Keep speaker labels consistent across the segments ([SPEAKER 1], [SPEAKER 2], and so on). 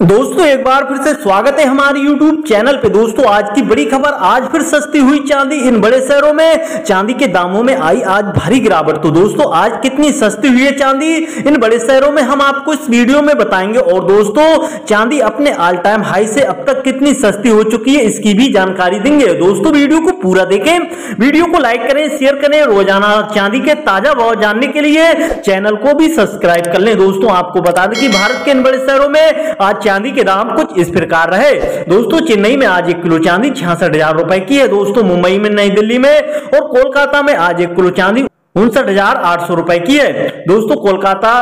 [SPEAKER 1] दोस्तों, एक बार फिर से स्वागत है हमारे YouTube चैनल पे। दोस्तों, आज की बड़ी खबर, आज फिर सस्ती हुई चांदी इन बड़े शहरों में। चांदी के दामों में आई आज भारी गिरावट। तो दोस्तों, आज कितनी सस्ती हुई है चांदी इन बड़े शहरों में, हम आपको इस वीडियो में बताएँगे। और दोस्तों, चांदी अपने ऑल टाइम हाई से अब तक कितनी सस्ती हो चुकी है, इसकी भी जानकारी देंगे। दोस्तों, वीडियो को पूरा देखें। वीडियो को लाइक करें शेयर करें, रोज़ाना चांदी के ताज़ा भाव जानने के लिए चैनल को भी सब्सक्राइब कर लें। दोस्तों, आपको बता दें कि भारत के इन बड़े शहरों में आज चांदी के दाम कुछ इस प्रकार रहे। दोस्तों, चेन्नई में आज एक किलो चांदी छियासठ हज़ार रूपए की है। दोस्तों, मुंबई में, नई दिल्ली में और कोलकाता में आज एक किलो चांदी उनसठ हज़ार आठ सौ रूपए की है। दोस्तों, कोलकाता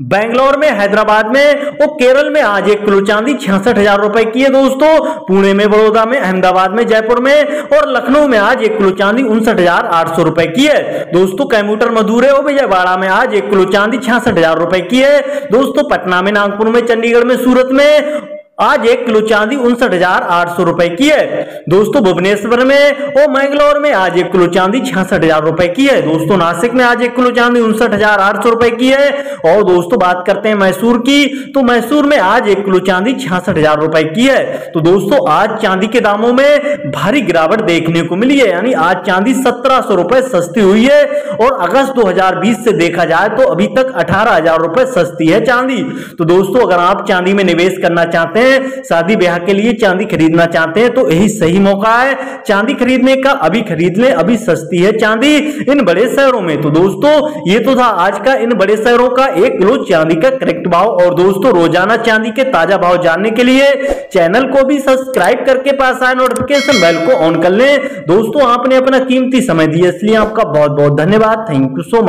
[SPEAKER 1] बेंगलोर में, हैदराबाद में और केरल में आज एक किलो चांदी छियासठ हज़ार रुपए की है दोस्तों। पुणे में, बड़ौदा में, अहमदाबाद में, जयपुर में और लखनऊ में आज एक किलो चांदी उनसठ हज़ार आठ सौ रुपए की है। दोस्तों कैम्यूटर है और विजयवाड़ा में आज एक किलो चांदी छियासठ हज़ार रुपए की है। दोस्तों, पटना में, नागपुर में, चंडीगढ़ में, सूरत में आज एक किलो चांदी उनसठ हज़ार आठ सौ रुपए की है। दोस्तों, भुवनेश्वर में और मैंगलोर में आज एक किलो चांदी छियासठ हज़ार रुपए की है। दोस्तों, नासिक में आज एक किलो चांदी उनसठ हज़ार आठ सौ रुपए की है। और दोस्तों, बात करते हैं मैसूर की तो मैसूर में आज एक किलो चांदी छियासठ हज़ार रुपए की है। तो दोस्तों, आज चांदी के दामों में भारी गिरावट देखने को मिली है, यानी आज चांदी सत्रह सौ रुपए सस्ती हुई है। और अगस्त 2020 से देखा जाए तो अभी तक अठारह हज़ार रुपए सस्ती है चांदी। तो दोस्तों, अगर आप चांदी में निवेश करना चाहते हैं शादी ब्याह के लिए चांदी खरीदना चाहते हैं तो यही सही मौका है। चांदी खरीदने का अभी खरीद लें, अभी सस्ती है चांदी इन बड़े शहरों में। तो दोस्तों, ये तो था आज का इन बड़े शहरों का एक किलो चांदी का करेक्ट भाव। और दोस्तों, रोज़ाना चांदी के ताज़ा भाव जानने के लिए चैनल को भी सब्सक्राइब करके पास आए नोटिफिकेशन बेल को ऑन कर लें। दोस्तों, आपने अपना कीमती समय दिया, इसलिए आपका बहुत बहुत धन्यवाद। Thank you so much